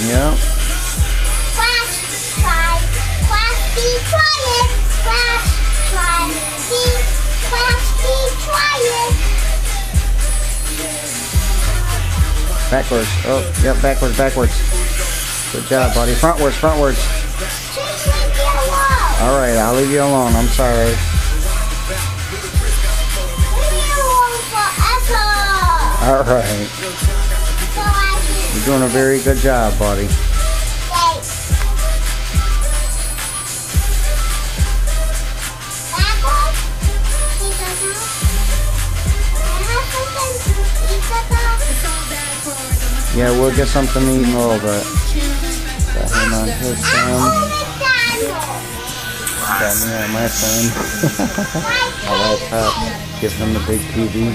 Yeah. Class, try. Class B, try it. Try. B, class B, try. Backwards. Oh, yep, backwards, backwards. Good job, buddy. Frontwards, frontwards. Just leave me alone. All right, I'll leave you alone. I'm sorry. Leave me alone forever. All right. You're doing a very good job, buddy. Yeah, we'll get something to eat in a little bit. Got him on his phone. Got me on my phone. my laptop. Give him the big TV.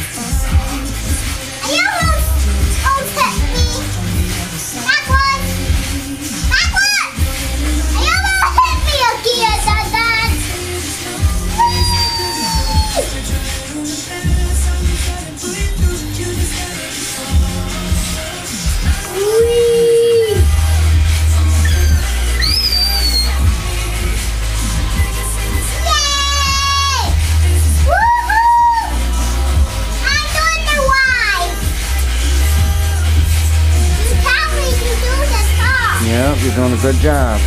you're doing a good job.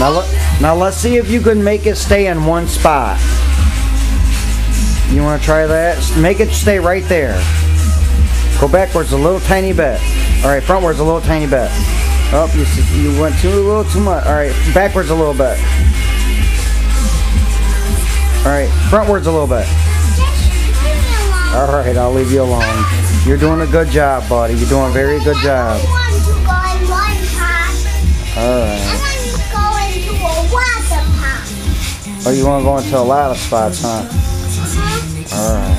Now, now let's see if you can make it stay in one spot. You want to try that? Make it stay right there. Go backwards a little tiny bit. All right, frontwards a little tiny bit. Oh, you you went too a little too much. All right, backwards a little bit. All right, frontwards a little bit. All right, I'll leave you alone. You're doing a good job, buddy. You're doing a very good job. Pond. Oh, you want to go into a lot of spots, huh? Huh?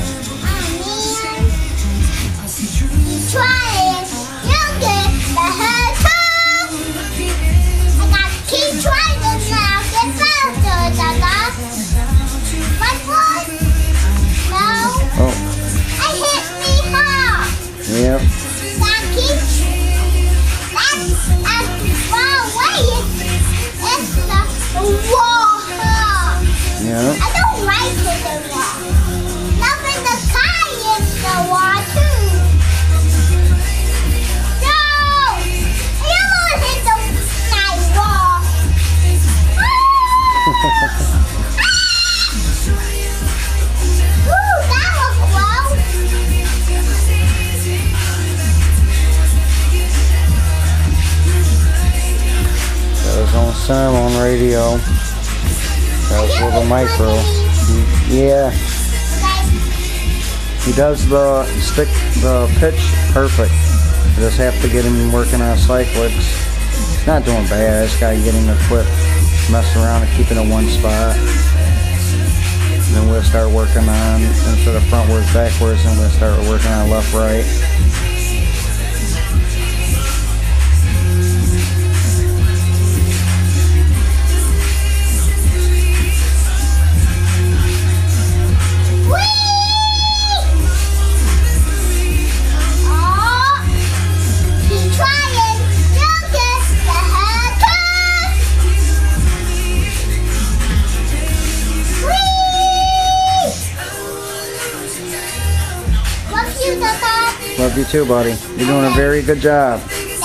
His on radio. Got his little micro. Yeah, he does the stick, the pitch perfect. You just have to get him working on cyclics. He's not doing bad. I just gotta get him messing around and keep it in one spot. And then we'll start working on instead of frontwards, backwards, and we'll start working on left, right. Love you too, buddy. You're doing a very good job. Thanks.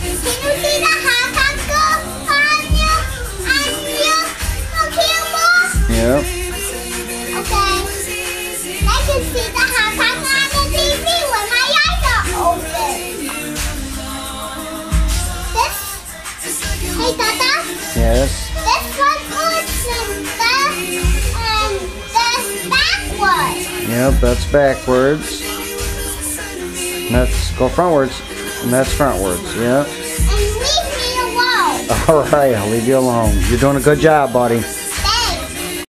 Can you see the haircut go on you? On you? On camera? Yep. Okay. I can see the haircut on the TV when my eyes are open. This, hey Dada, Yes. this one oh, goes Yep, that's backwards. And that's go frontwards. And that's frontwards. Yep. And leave me alone. All right, I'll leave you alone. You're doing a good job, buddy.